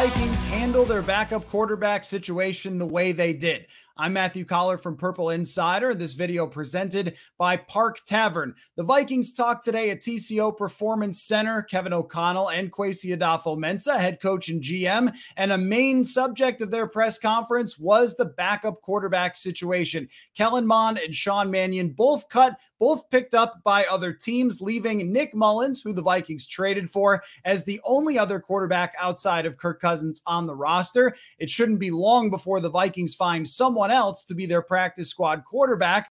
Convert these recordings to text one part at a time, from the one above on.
Vikings handle their backup quarterback situation the way they did? I'm Matthew Coller from Purple Insider. This video presented by Park Tavern. The Vikings talked today at TCO Performance Center. Kevin O'Connell and Kwesi Adofo-Mensah, head coach and GM, and a main subject of their press conference was the backup quarterback situation. Kellen Mond and Sean Mannion both cut, both picked up by other teams, leaving Nick Mullens, who the Vikings traded for, as the only other quarterback outside of Kirk Cousins on the roster. It shouldn't be long before the Vikings find someone else to be their practice squad quarterback.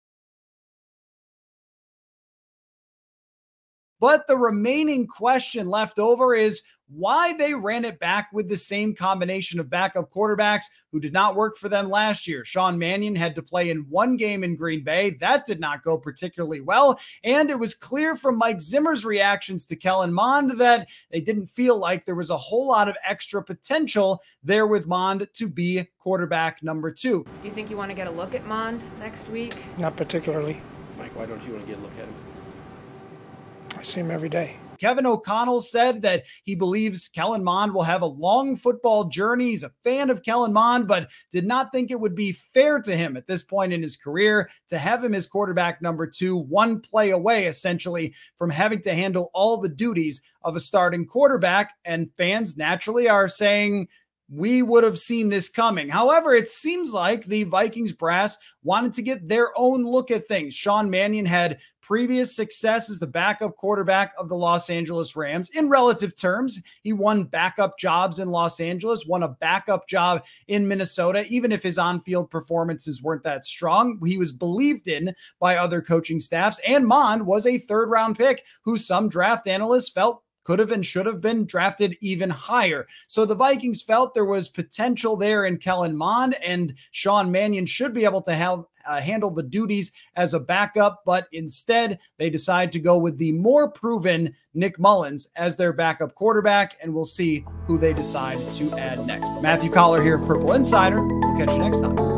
But the remaining question left over is why they ran it back with the same combination of backup quarterbacks who did not work for them last year. Sean Mannion had to play in one game in Green Bay. That did not go particularly well. And it was clear from Mike Zimmer's reactions to Kellen Mond that they didn't feel like there was a whole lot of extra potential there with Mond to be quarterback number two. Do you think you want to get a look at Mond next week? Not particularly. Mike, why don't you want to get a look at him? I see him every day. Kevin O'Connell said that he believes Kellen Mond will have a long football journey. He's a fan of Kellen Mond, but did not think it would be fair to him at this point in his career to have him as quarterback number two, one play away essentially from having to handle all the duties of a starting quarterback. And fans naturally are saying, we would have seen this coming. However, it seems like the Vikings brass wanted to get their own look at things. Sean Mannion had previous success as the backup quarterback of the Los Angeles Rams. In relative terms, he won backup jobs in Los Angeles, won a backup job in Minnesota, even if his on field performances weren't that strong. He was believed in by other coaching staffs. And Mond was a third round pick who some draft analysts felt could have and should have been drafted even higher. So the Vikings felt there was potential there in Kellen Mond, and Sean Mannion should be able to have, uh, handle the duties as a backup, but instead they decide to go with the more proven Nick Mullens as their backup quarterback, and we'll see who they decide to add next. Matthew Coller here, Purple Insider. We'll catch you next time.